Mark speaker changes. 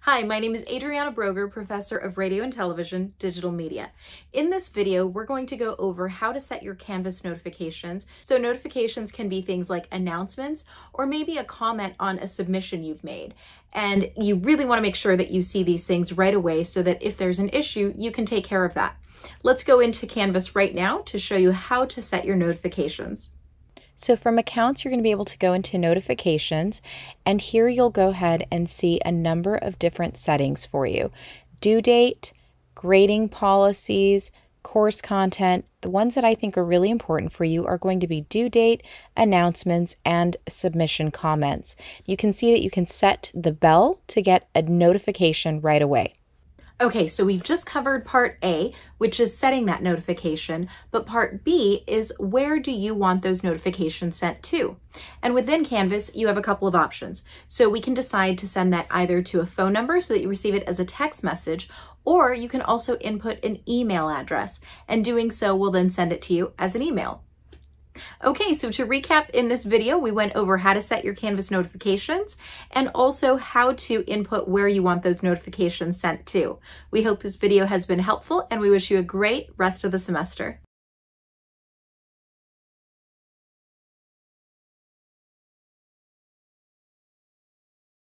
Speaker 1: Hi, my name is Adriana Broger, Professor of Radio and Television, Digital Media. In this video, we're going to go over how to set your Canvas notifications. So notifications can be things like announcements or maybe a comment on a submission you've made. And you really want to make sure that you see these things right away so that if there's an issue, you can take care of that. Let's go into Canvas right now to show you how to set your notifications.
Speaker 2: So from accounts, you're going to be able to go into notifications and here you'll go ahead and see a number of different settings for you. Due date, grading policies, course content. The ones that I think are really important for you are going to be due date, announcements, and submission comments. You can see that you can set the bell to get a notification right away.
Speaker 1: Okay, so we've just covered part A, which is setting that notification, but part B is where do you want those notifications sent to? And within Canvas, you have a couple of options. So we can decide to send that either to a phone number so that you receive it as a text message, or you can also input an email address, and doing so will then send it to you as an email. Okay, so to recap in this video, we went over how to set your Canvas notifications and also how to input where you want those notifications sent to. We hope this video has been helpful and we wish you a great rest of the semester.